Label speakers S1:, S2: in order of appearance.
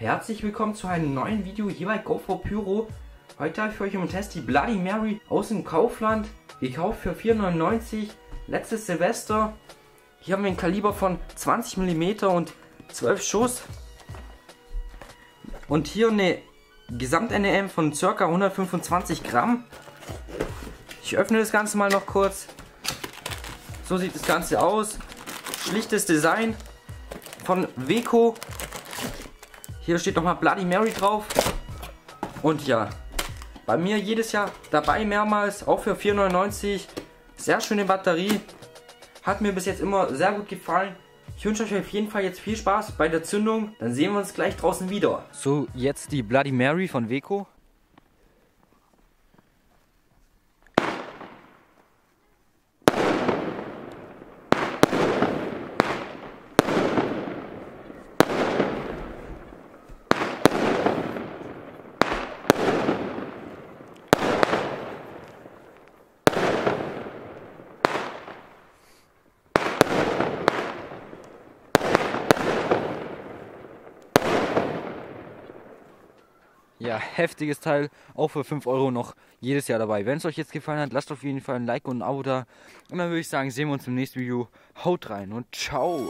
S1: Herzlich willkommen zu einem neuen Video hier bei GoPro. Heute habe ich für euch im Test die Bloody Mary aus dem Kaufland. Gekauft für 4,99. Letztes Silvester. Hier haben wir ein Kaliber von 20 mm und 12 Schuss. Und hier eine Gesamt-NEM von ca. 125 Gramm. Ich öffne das Ganze mal noch kurz. So sieht das Ganze aus. Schlichtes Design von Weco. Hier steht nochmal Bloody Mary drauf. Und ja, bei mir jedes Jahr dabei mehrmals, auch für 4,99. Sehr schöne Batterie. Hat mir bis jetzt immer sehr gut gefallen. Ich wünsche euch auf jeden Fall jetzt viel Spaß bei der Zündung. Dann sehen wir uns gleich draußen wieder. So, jetzt die Bloody Mary von Weco. Ja, heftiges Teil, auch für 5 Euro noch jedes Jahr dabei. Wenn es euch jetzt gefallen hat, lasst auf jeden Fall ein Like und ein Abo da. Und dann würde ich sagen, sehen wir uns im nächsten Video. Haut rein und ciao.